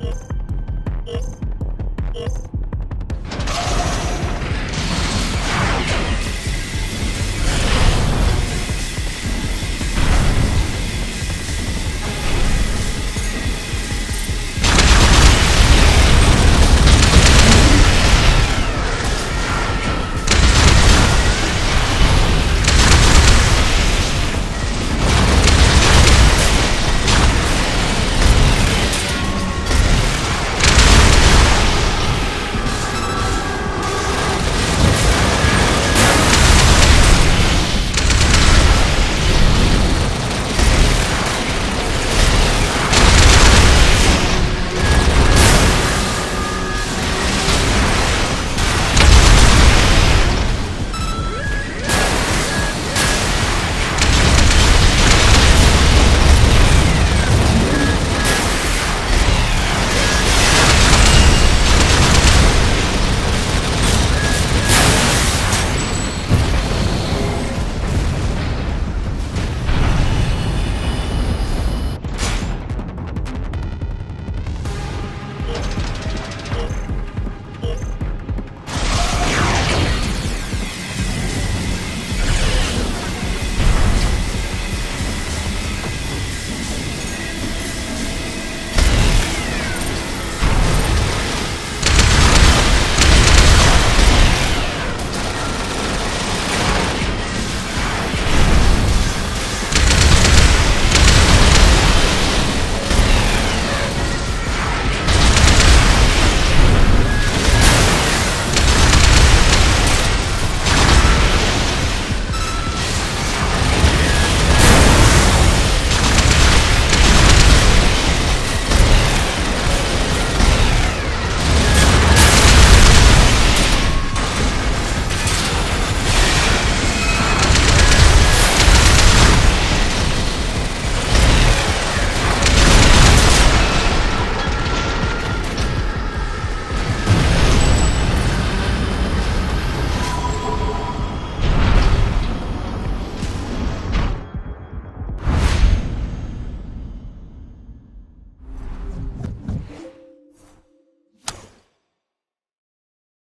Yeah.